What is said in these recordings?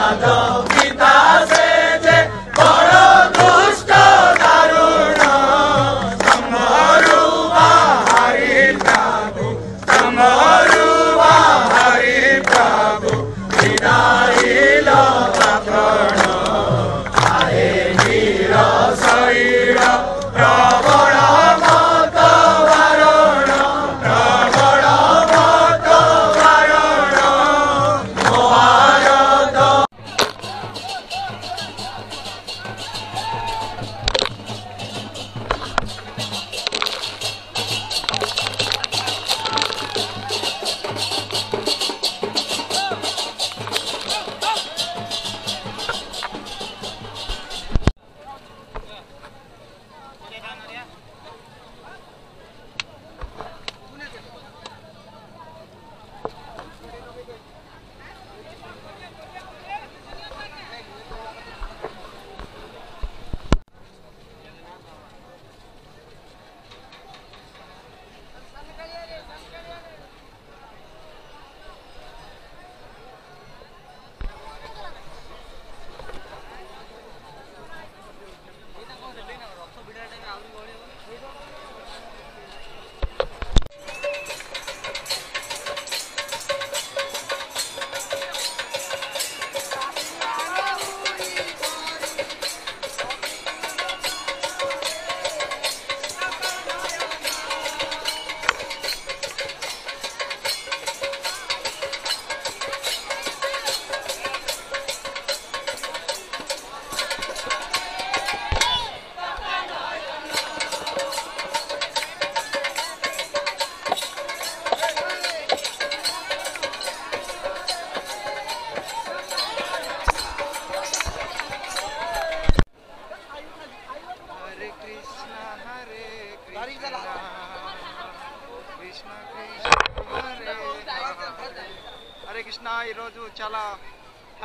హరే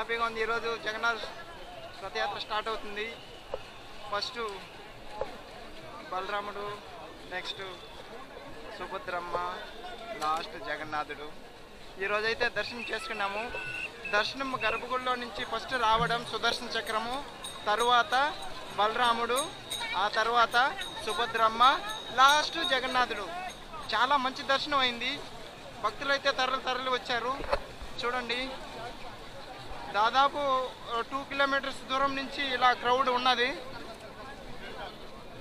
హ్యాపీగా ఉంది. ఈరోజు జగన్నాథ్ రథయాత్ర స్టార్ట్ అవుతుంది. ఫస్ట్ బలరాముడు నెక్స్ట్ సుభద్రమ్మ లాస్ట్ జగన్నాథుడు. ఈరోజు అయితే దర్శనం చేసుకున్నాము. దర్శనం గర్భగుడిలో నుంచి ఫస్ట్ రావడం సుదర్శన చక్రము తరువాత బలరాముడు ఆ తర్వాత సుభద్రమ్మ లాస్ట్ జగన్నాథుడు. చాలా మంచి దర్శనం అయింది. భక్తులు అయితే తరలి తరలి వచ్చారు. చూడండి. దాదాపు టూ కిలోమీటర్స్ దూరం నుంచి ఇలా క్రౌడ్ ఉన్నది.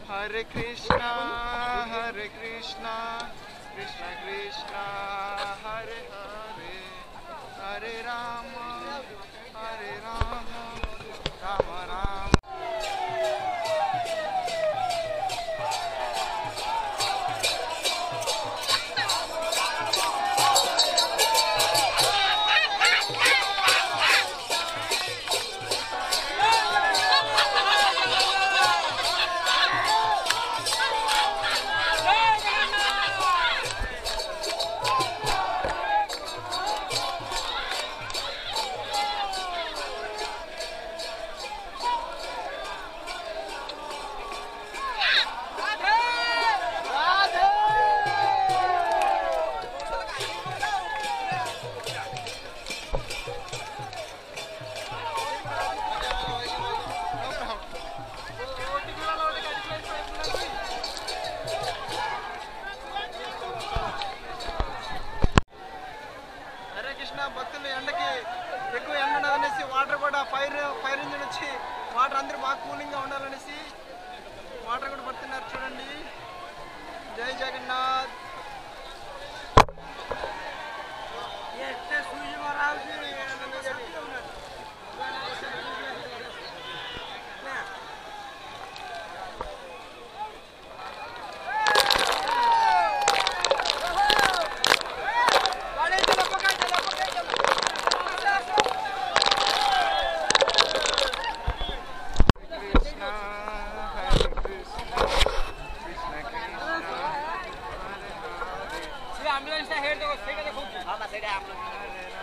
హరే కృష్ణ హరే కృష్ణ కృష్ణ కృష్ణ హరే హరే హరే రామ హరే రామ రామ రామ. హరే హరే హరే రామ